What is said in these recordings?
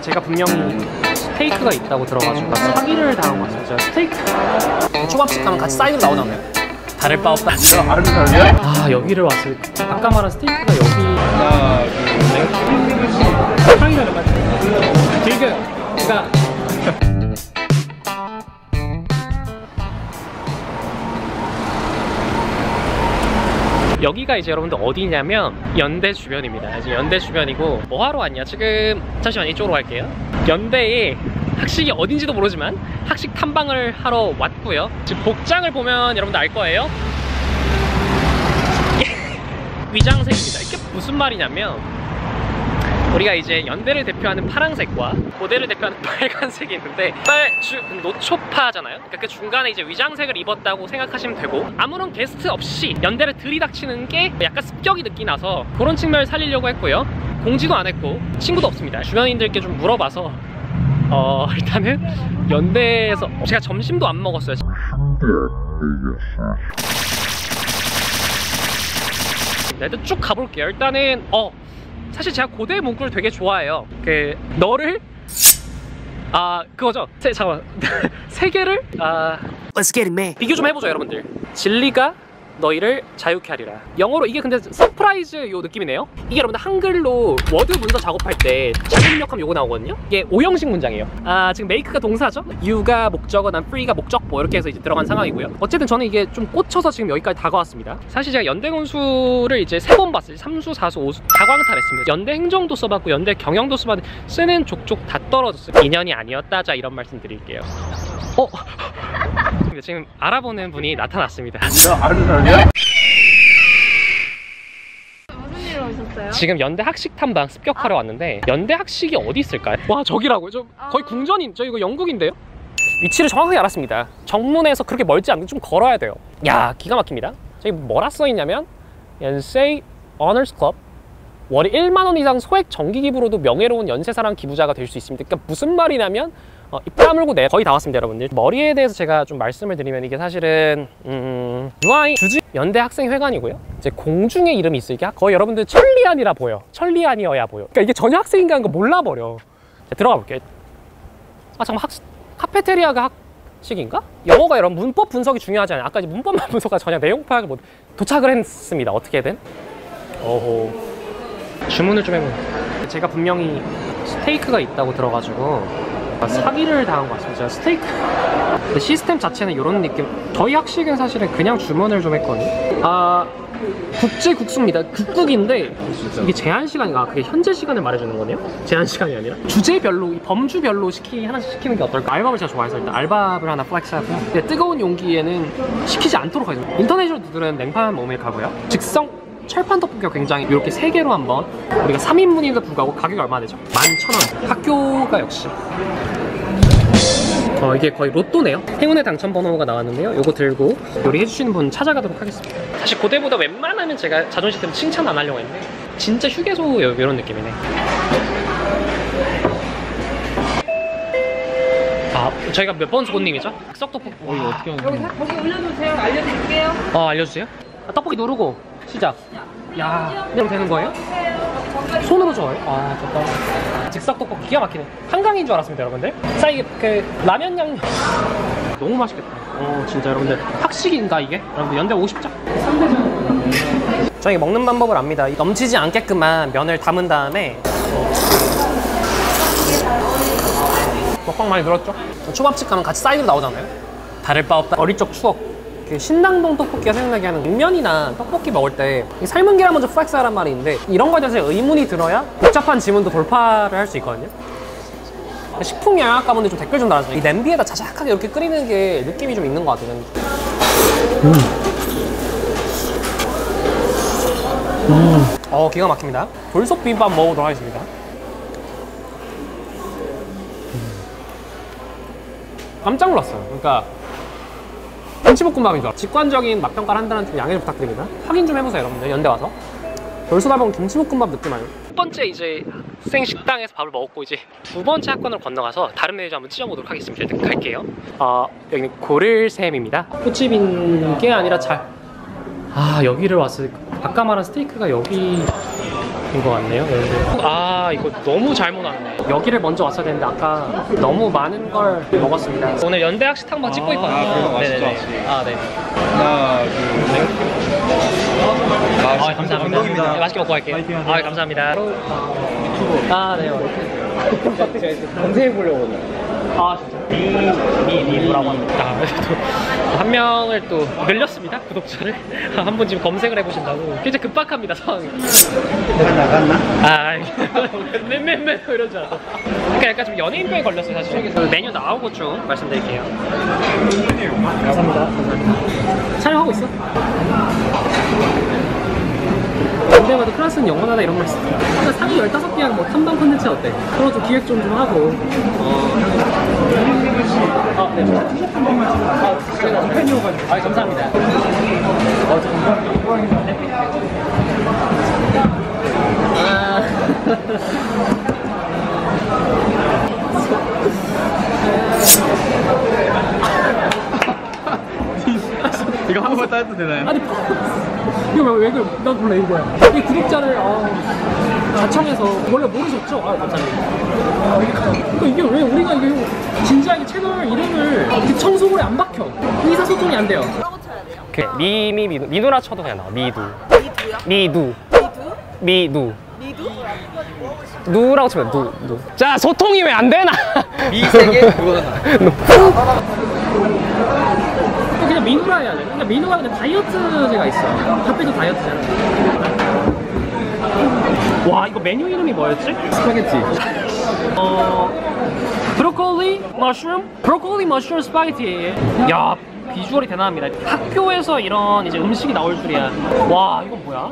제가 분명히 스테이크가 있다고 들어가지고 사기를 당한 것 같아요. 스테이크 초밥집 가면 같이 사이드로 나오잖아요. 다를 바 없다. 다른 사람이야? 아 여기를 왔을 아까 말한 스테이크가 여기 하나, 둘, 셋. 상이라는 말. 길게. 여기가 이제 여러분들 어디냐면 연대 주변입니다. 지금 연대 주변이고 뭐 하러 왔냐? 지금 잠시만 이쪽으로 갈게요. 연대에 학식이 어딘지도 모르지만 학식 탐방을 하러 왔고요. 지금 복장을 보면 여러분들 알 거예요. 위장색입니다. 이게 무슨 말이냐면 우리가 이제 연대를 대표하는 파란색과 고대를 대표하는 빨간색이 있는데 빨 주, 노초파잖아요. 그러니까 그 중간에 이제 위장색을 입었다고 생각하시면 되고 아무런 게스트 없이 연대를 들이닥치는 게 약간 습격이 느끼나서 그런 측면을 살리려고 했고요. 공지도 안 했고 친구도 없습니다. 주변인들께 좀 물어봐서 어 일단은 연대에서 제가 점심도 안 먹었어요. 네, 일단 쭉 가볼게요. 일단은 어 사실 제가 고대 문구를 되게 좋아해요. 그 너를 아 그거죠. 세, 잠깐만 세 개를 아 Let's get it, man. 비교 좀 해보죠, 여러분들. 진리가 너희를 자유케 하리라. 영어로 이게 근데 surprise 요 느낌이네요. 이게 여러분들 한글로 워드 문서 작업할 때 잘못 입력하면 요거 나오거든요. 이게 오형식 문장이에요. 아 지금 make가 동사죠. you가 목적어, 난 free가 목적보 이렇게 해서 이제 들어간 상황이고요. 어쨌든 저는 이게 좀 꽂혀서 지금 여기까지 다가왔습니다. 사실 제가 연대 논술을 이제 세 번 봤어요. 3수, 4수, 5수 다 광탈했습니다. 연대 행정도 써봤고 연대 경영도 써봤는데 쓰는 족족 다 떨어졌어요. 인연이 아니었다. 자 이런 말씀 드릴게요. 어? 지금 알아보는 분이 나타났습니다. 지금 연대 학식 탐방 습격하러 왔는데 연대 학식이 어디 있을까요? 와 저기라고요? 저 거의 아. 궁전인 저 이거 영국인데요? 위치를 정확하게 알았습니다. 정문에서 그렇게 멀지 않게 좀 걸어야 돼요. 야 기가 막힙니다. 저기 뭐라 써 있냐면 연세이 Honors Club 월에 1만 원 이상 소액 정기 기부로도 명예로운 연세사랑 기부자가 될 수 있습니다. 그러니까 무슨 말이냐면 어, 입 다물고 내 거의 다 왔습니다, 여러분들. 머리에 대해서 제가 좀 말씀을 드리면 이게 사실은 음, UI 주지 연대 학생회관이고요. 이제 공중의 이름이 있으니까 거의 여러분들 천리안이라 보여. 천리안이어야 보여. 그러니까 이게 전혀 학생인가 하는 거 몰라버려. 자, 들어가 볼게요. 아 잠깐 학 카페테리아가 학식인가? 영어가 여러분 문법 분석이 중요하지 않아요. 아까 문법만 분석하 전혀 내용 파악을 못 도착을 했습니다. 어떻게든. 어호. 주문을 좀 해보요 제가 분명히 스테이크가 있다고 들어가지고 사기를 당한 것 같습니다. 스테이크 시스템 자체는 이런 느낌. 저희 학식은 사실은 그냥 주문을 좀 했거든요. 아 국제 국수입니다. 국국인데 이게 제한 시간인가? 그게 현재 시간을 말해주는 거네요? 제한 시간이 아니라 주제별로 이 범주별로 시키 하나씩 시키는 게 어떨까? 알밥을 제가 좋아해서 일단 알밥을 하나 플렉스 하고요. 근데 뜨거운 용기에는 시키지 않도록 하겠습니다. 인터내셔널들은 냉판 모밀 가고요. 직성 철판 떡볶이가 굉장히 이렇게 세 개로 한번 우리가 3인분인데도 불구하고 가격이 얼마 되죠? 11,000원. 학교가 역시 어, 이게 거의 로또네요. 행운의 당첨 번호가 나왔는데요. 요거 들고 요리해 주시는 분 찾아가도록 하겠습니다. 사실 고대보다 웬만하면 제가 자존심 때문에 칭찬 안 하려고 했는데 진짜 휴게소 요- 요런 느낌이네. 아, 저희가 몇 번 손님이죠? 썩떡볶이 어, 이거 어떻게 하는 여기, 거기 올려주세요. 알려드릴게요. 어, 알려주세요. 아, 떡볶이 누르고 시작. 야, 그럼 되는 거예요? 손으로 저어요? 아, 좋다. 즉석 떡볶이 기가 막히네. 한강인 줄 알았습니다, 여러분들. 자, 이게 그 라면 양 너무 맛있겠다. 어, 진짜 여러분들. 학식인가 이게? 여러분들 연대 50장. 저희 먹는 방법을 압니다. 넘치지 않게끔만 면을 담은 다음에 먹방 많이 늘었죠? 초밥집 가면 같이 사이드로 나오잖아요. 다를 바 없다. 어릴 적 추억. 그 신당동 떡볶이가 생각나게 하는 냉면이나 떡볶이 먹을 때이 삶은 계란 먼저 flex하란 말이 있는데 이런 거에 대해서 의문이 들어야 복잡한 지문도 돌파를 할 수 있거든요. 식품 영양학과분들 좀 댓글 좀 달아주세요. 이 냄비에다 자작하게 이렇게 끓이는 게 느낌이 좀 있는 것 같아요. 어 기가 막힙니다. 돌솥 비빔밥 먹어보도록 하겠습니다. 깜짝 놀랐어요. 그러니까 김치볶음밥인 줄 알았어요. 직관적인 맛평가를 한다는 좀 양해 를 부탁드립니다. 확인 좀 해보세요, 여러분들. 연대 와서. 돌솥하면 김치볶음밥 느낌 아니에요? 첫 번째 이제 학생 식당에서 밥을 먹었고 이제 두 번째 학관으로 건너가서 다른 메뉴 한번 찢어보도록 하겠습니다. 일단 갈게요. 어, 여기는 고를샘입니다. 꽃집인 게 아니라 잘. 아 여기를 왔을 아까 말한 스테이크가 여기 것 같네요. 여러분들. 아 이거 너무 잘못 왔네. 여기를 먼저 왔어야 되는데 아까 너무 많은 걸 먹었습니다. 오늘 연대학 식탁만 찍고 있거든요. 아, 그래서 맛있죠, 네네네. 맛있지. 아 네. 하나, 둘, 셋. 아 감사합니다. 감동입니다. 네, 맛있게 먹고 갈게요. 아 감사합니다. 아 네. 검색해 보려고 오늘. 아 진짜. 미 미 미라고 합니다. 한 명을 또 늘렸습니다 구독자를 한 분 지금 검색을 해보신다고 굉장히 급박합니다 상황이. 내가 나갔나? 아, 맨맨맨 이런 줄 알았어. 그러니까 약간 좀 연예인병에 걸렸어요, 사실. 그 메뉴 나오고 쭉 말씀드릴게요. 감사합니다. 촬영하고 있어? 근데마도 클래스는 영원하다 이런 말 있어. 그러니까 상위 15개랑 뭐 탐방 컨텐츠 어때? 그런 좀 기획 좀 좀 하고. 어, 아, 네. 티셔츠 한 번만 찍어. 아, 팬이어가지고. 아, 감사합니다. 어, 아. 이거 한번 따도 되나요? 아니 이거 왜, 왜 그래 난 몰라 이거야 이 구독자를 아, 자청해서 원래 모르셨죠? 아 감사합니다 그러니까 이게 왜 우리가 이게 진지하게 채널 이름을 그 청소물에 안 박혀 의사소통이 안 돼요 뭐라고 쳐야 돼요? 그 미미 미두 미두라 쳐도 그냥 나와 미두 미두요? 미두 미두? 미두 미두? 누라고 치면 누 누 자 소통이 왜 안 되나 미세 개? 그거 하나. 그냥 민우라 해야 돼 그러니까 민우가 근데 다이어트제가 있어 카페도 다이어트잖아 와 이거 메뉴 이름이 뭐였지? 스파게티. 어 브로콜리 mushroom 브로콜리 mushroom 스파게티 야 비주얼이 대단합니다 학교에서 이런 이제 음식이 나올 줄이야 와 이건 뭐야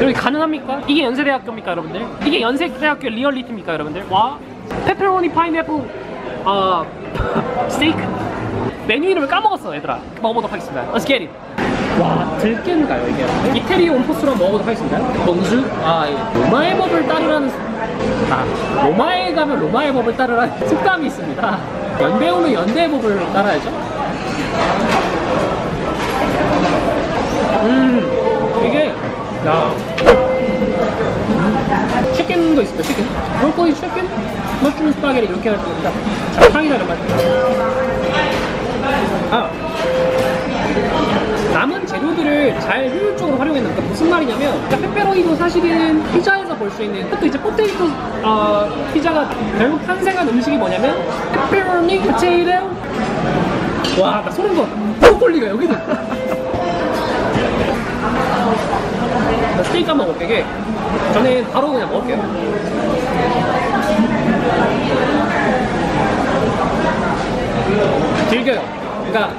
여기 가능합니까? 이게 연세대학교입니까 여러분들? 이게 연세대학교 리얼리티입니까 여러분들? 와 페페로니 파인애플 아 스테이크 메뉴 이름을 까먹었어 얘들아 먹어보도록 하겠습니다 Let's get it 와 들깨인가요 이게. 이태리 온포스로 먹어보도록 하겠습니다. 봉주 아 예. 로마의 법을 따르라는 아, 로마에 가면 로마의 법을 따르라는 습관이 있습니다. 오면 연대의 법을 따라야죠. 음 이게 야. 음, 치킨도 있습니다 치킨. 브로콜리 치킨? mushroom 스파게티 이렇게 할 겁니다. 자 이런 거아 재료들을 잘 효율적으로 활용했는 그러니까 무슨 말이냐면 그러니까 페페로니도 사실은 피자에서 볼 수 있는 또 이제 potato 어, 피자가 결국 탄생한 음식이 뭐냐면 페페로니, potato. 와나 소름 돋아. 브로콜리가 여기는 나 스테이크 한번 이게. 저는 바로 그냥 먹을게요. 즐겨요. 그러니까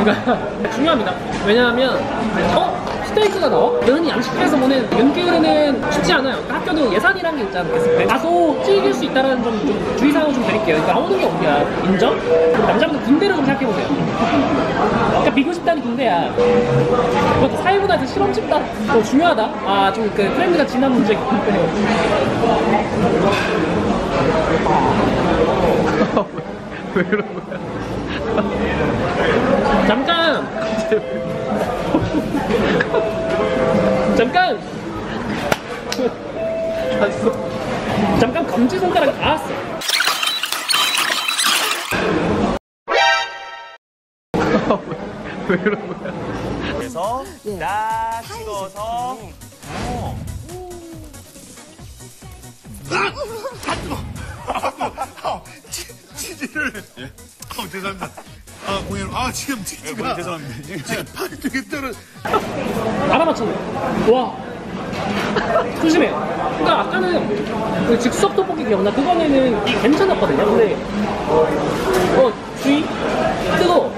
그러니까 중요합니다. 왜냐하면 어 스테이크가 나와? 면이 양식집에서 보는 윤기울에는 쉽지 않아요. 그러니까 학교도 예산이라는 게 있지 않겠습니까? 다소 찌길 수 있다는 좀, 좀 주의사항을 좀 드릴게요. 그러니까 나오는 게 어디야? 인정? 남자분들 군대를 좀 생각해보세요. 그러니까 비교 집단이 군대야. 그것도 사회문화에서 실험 집단 더 중요하다. 아 좀 그 트렌드가 지난 문제이기 때문에. 왜 그런 거야? 잠깐! 잠깐! 잠깐 검지손가락 닿았어. 왜 그런 거야? 그래서 딱 찍어서 치즈를 아이고 죄송합니다. 아 공연 아 지금 지금 네, 죄송합니다. 지금 팔뚝에 떨어. 알아맞혔네. 와. 조심해. 그니까 아까는 그 즉석 떡볶이 기억나? 그거는 괜찮았거든요. 근데 어 주의 뜨거.